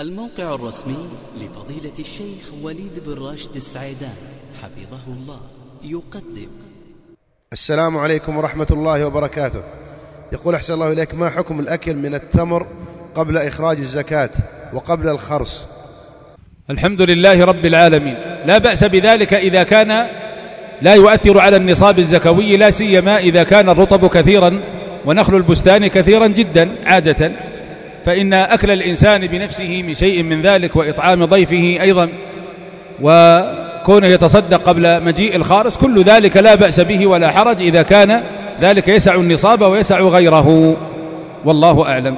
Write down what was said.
الموقع الرسمي لفضيلة الشيخ وليد بن راشد السعيدان حفظه الله يقدم. السلام عليكم ورحمة الله وبركاته. يقول أحسن الله إليك ما حكم الأكل من التمر قبل إخراج الزكاة وقبل الخرص؟ الحمد لله رب العالمين. لا بأس بذلك إذا كان لا يؤثر على النصاب الزكوي لا سيما إذا كان الرطب كثيرا ونخل البستان كثيرا جدا عادة. فإن أكل الإنسان بنفسه من شيء من ذلك وإطعام ضيفه أيضا وكونه يتصدق قبل مجيء الخارس كل ذلك لا بأس به ولا حرج إذا كان ذلك يسع النصاب ويسع غيره. والله أعلم.